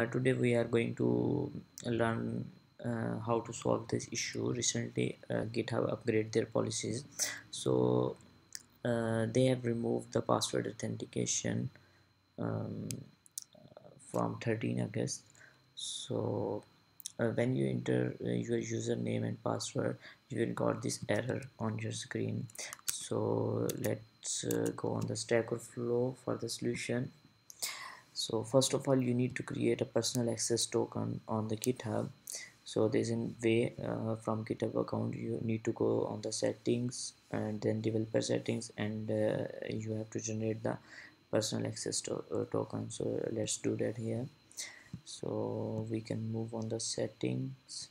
uh, today we are going to learn uh, how to solve this issue. Recently uh, github upgrade their policies. So uh, they have removed the password authentication um, from 13 August. So uh, when you enter uh, your username and password you will got this error on your screen. So let's uh, go on the stack overflow for the solution so first of all you need to create a personal access token on the github. So there's a way uh, from github account you need to go on the settings and then developer settings and uh, you have to generate the personal access to uh, token. So let's do that here. So we can move on the settings.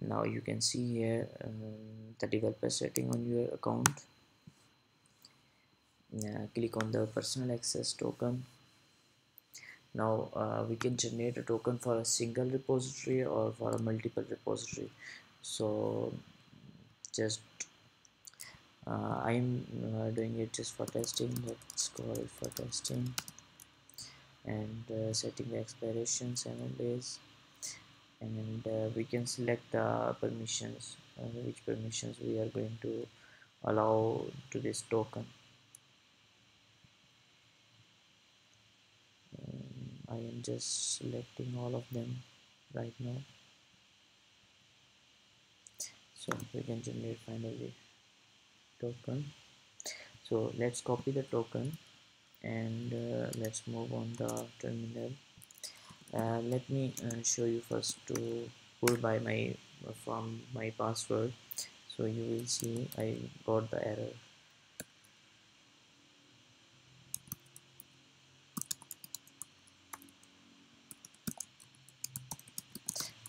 Now you can see here um, the developer setting on your account. Click on the personal access token now uh, we can generate a token for a single repository or for a multiple repository. So just uh, I'm uh, doing it just for testing. Let's call it for testing. And uh, setting the expiration 7 days. And uh, we can select the permissions uh, which permissions we are going to allow to this token I am just selecting all of them right now. So we can generate finally token. So let's copy the token and uh, let's move on the terminal. Uh, let me uh, show you first to pull by my from my password. So you will see I got the error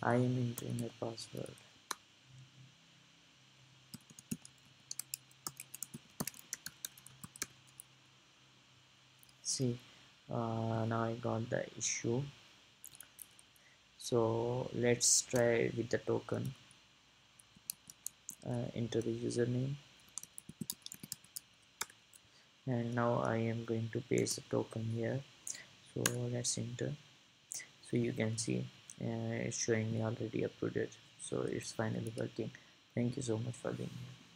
I am entering a password. See uh, now I got the issue. So let's try with the token. Uh, enter the username. And now I am going to paste the token here. So let's enter. So you can see uh, it's showing me already uploaded. So it's finally working. Thank you so much for being here